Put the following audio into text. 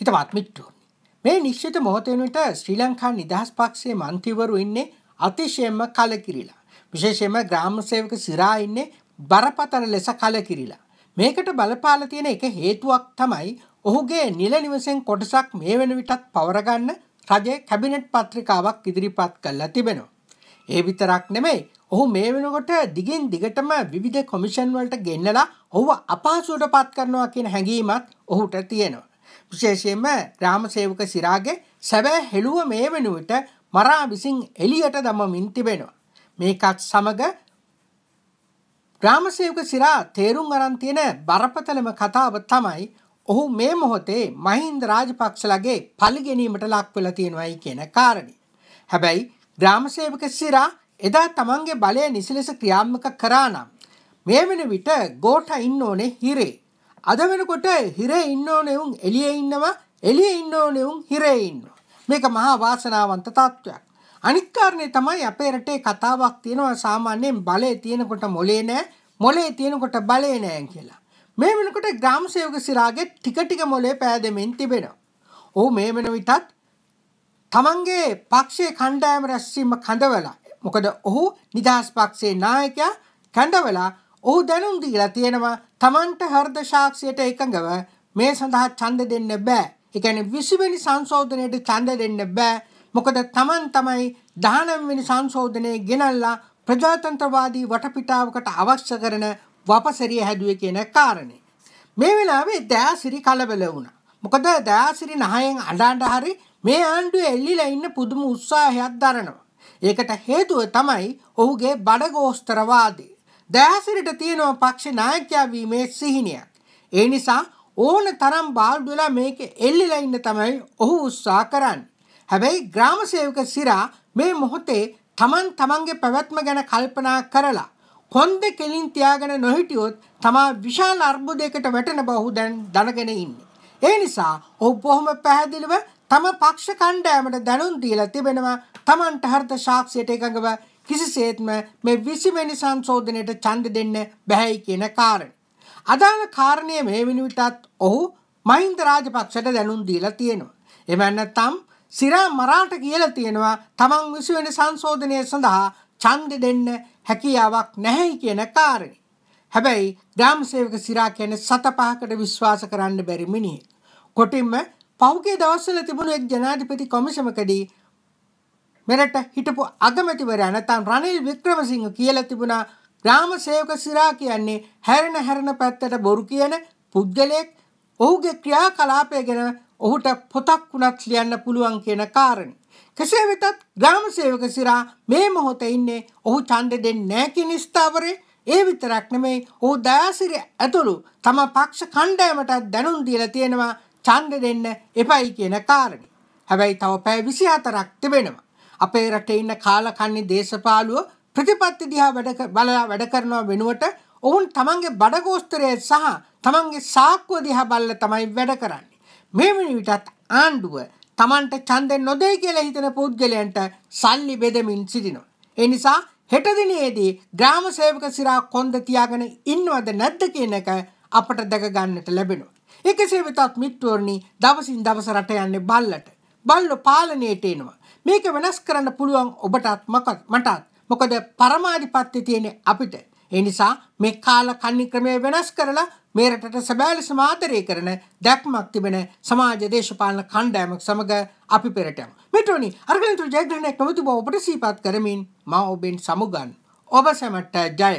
හිතවත් මිත්‍රෝනි. මේ නිශ්චිත මොහොතේනට ශ්‍රී ලංකා නිදහස් පක්ෂයේ මන්ත්‍රීවරු ඉන්නේ අතිශයින්ම කලකිරිලා. විශේෂයෙන්ම ග්‍රාම සේවක සිරා ඉන්නේ බරපතල ලෙස කලකිරිලා. මේකට බලපාලා තියෙන එක හේතුවක් තමයි ඔහුගේ නිල නිවසෙන් කොටසක් මේ වෙන විටත් පවරගන්න රජයේ කැබිනට් පත්‍රිකාවක් ඉදිරිපත් කළා තිබෙනවා. ඒ විතරක් නෙමෙයි ඔහු මේ වෙනකොට දිගින් දිගටම විවිධ කොමිෂන් වලට ගෙන්නලා ඔහුව අපහසුවට පත් කරනවා කියන හැඟීමත් ඔහුට තියෙනවා. විශේෂයෙන්ම ග්‍රාම සේවක සිරාගේ සැබෑ හෙළුව මේ වෙනුවට මරා විසින් එළියට දමමින් තිබෙනවා. මේකත් සමග ග්‍රාම සේවක සිරා තේරුම් අරන් තියෙන බරපතලම කතාව තමයි ඔහු මේ මොහොතේ මහින්ද රාජපක්ෂලගේ පලිගැනීමට ලක් වෙලා තියෙනවායි කියන කාරණේ. හැබැයි ග්‍රාම සේවක සිරා එදා තමන්ගේ බලය නිසි ලෙස ක්‍රියාත්මක කරා නම් මේ වෙන විට ගෝඨ ඉන්න ඕනේ හිරේ. අද වෙනකොට හිරේ ඉන්න ඕනේ උන් එළියේ ඉන්නවා එළියේ ඉන්න ඕනේ උන් හිරේ ඉන්නවා. මේක මහා වාසනාවන්ත තත්වයක්. අනිත් කාරණේ තමයි අපේ රටේ කතාවක් තියෙනවා සාමාන්‍යයෙන් බලය තියෙනකොට මොලේ නැහැ මොලේ තියෙනකොට බලය නැහැ කියලා. මේ වෙනකොට ග්‍රාම සේවක සිරාගේ ටික ටික මොලේ පෑදෙමින් තිබෙනවා. ඔහු මේ වෙන විටත් තමන්ගේ පක්ෂයේ කණ්ඩායම රැස්වීම කඳවලා මොකද ඔහු නිදහස් පක්ෂයේ නායකයා කැඳවලා ඔහු දැනුම් දීලා තියෙනවා තමන්ට හර්ද සාක්ෂියට එකඟව මේ සඳහා ඡන්ද දෙන්න බෑ. ඒ කියන්නේ 20 වෙනි සංශෝධනයට ඡන්ද දෙන්න බෑ. මොකද තමන් තමයි 19 වෙනි සංශෝධනයේ ගෙනල්ලා ප්‍රජාතන්ත්‍රවාදී වටපිටාවකට අවශ්‍ය කරන වපසරිය හැදුවේ කියන කාරණේ. මේ වෙලාවේ දයාසිරි කලබල වුණා. මොකද දයාසිරි නහයෙන් අඬ අඬ හරි මේ ආණ්ඩුවේ එල්ලිලා ඉන්න පුදුම උත්සාහයක් දරනවා. ඒකට හේතුව තමයි ඔහුගේ බඩගෝස්තරවාදය. දෑසිරිට තියෙනවා පක්ෂ නායකයා වීමේ සිහිනයක්. ඒ නිසා ඕන තරම් බාල්දු වෙලා මේක එල්ලිලා ඉන්න තමයි ඔහු උත්සාහ කරන්නේ. හැබැයි ග්‍රාම සේවක සිරා මේ මොහොතේ තමන් තමන්ගේ පැවැත්ම ගැන කල්පනා කරලා කොන්ද කෙලින් තියාගෙන නොහිටියොත් තමා විශාල අර්බුදයකට වැටෙන බව ඔහු දැන් දැනගෙන ඉන්නේ. ඒ නිසා ඔහු බොහොම පැහැදිලිව තම පක්ෂ කණ්ඩායමට දැනුම් දීලා තිබෙනවා තමන්ට හර්ථ සාක්ෂියට එකඟව කිසිසේත්ම මේ 20 වෙනි සංශෝධනයට ඡන්ද දෙන්න බැහැයි කියන කාරණය. අදාළ කාරණය මේ වෙනුවිටත් ඔහු මහින්ද රාජපක්ෂට දැනුම් දීලා තියෙනවා. එමන් නැත්නම් සිරා මරාට කියලා තියෙනවා තමන් 20 වෙනි සංශෝධනය සඳහා ඡන්ද දෙන්න හැකියාවක් නැහැයි කියන කාරණේ. හැබැයි ග්‍රාම සේවක සිරා කියන්නේ සත පහකට විශ්වාස කරන්න බැරි මිනිහෙක්. කොටින්ම පහුගිය දවස්වල තිබුණු එක් ජනාධිපති කොමිසමකදී මෙරට හිටපු අගමැතිවරයා නැත්නම් රනිල් වික්‍රමසිංහ කියලා තිබුණා ග්‍රාම සේවක සිරා කියන්නේ හැරෙන හැරෙන පැත්තට බොරු කියන පුද්ගලයෙක් ඔහුගේ ක්‍රියාකලාපය ගැන ඔහුට පොතක් වුණත් ලියන්න පුළුවන් කියන කාරණේ. කෙසේ වෙතත් ග්‍රාම සේවක සිරා මේ මොහොතේ ඉන්නේ ඔහු ඡන්දෙ දෙන්නේ නැහැ කියන ස්ථාවරේ ඒ විතරක් නෙමෙයි ඔහු දයාසිරි ඇතුළු තම පක්ෂ කණ්ඩායමට දැනුම් දීලා තියෙනවා ඡන්ද දෙන්න එපයි කියන කාරණේ. හැබැයි තව පැය 24ක් තිබෙනවා. අපේ රටේ ඉන්න කාලකන්ණි දේශපාලුව ප්‍රතිපත්ති දිහා වැඩ බලලා වැඩ කරනවා වෙනුවට ඔවුන් තමන්ගේ බඩගෝස්තරය සහ තමන්ගේ සාක්කුව දිහා බලලා තමයි වැඩ කරන්නේ. මේ විටත් ආණ්ඩුව තමන්ට ඡන්දෙන් නොදෙයි කියලා හිතන පුද්ගලයන්ට සල්ලි බෙදමින් සිටිනවා. ඒ නිසා හෙට දිනේදී ග්‍රාම සේවක සිරා කොන්ද තියාගෙන ඉන්නවද නැද්ද කියන එක අපට දැක ගන්නට ලැබෙනවා. එකසේ වෙතත් මිත්‍රෝර්ණි දවසින් දවස රට යන්නේ බල්ලට. බල්ලෝ පාලනයට එනවා. මේක වෙනස් කරන්න පුළුවන් ඔබටත් මටත්. මොකද පරමාධිපත්‍ය තියෙන්නේ අපිට. ඒ නිසා මේ කාල කන්නි ක්‍රමය වෙනස් කරලා මේ රටට සැබෑ ලෙස මාතරය කරන දැක්මක් තිබෙන සමාජ දේශපාලන කණ්ඩායමක් සමග අපි පෙරට යමු. මෙට්‍රෝනි අර්ගලන්තු ජයග්‍රහණයක් නොමැති බව ඔබට සිහිපත් කරමින් මා ඔබෙන් සමුගන්. ඔබ සැමට ජය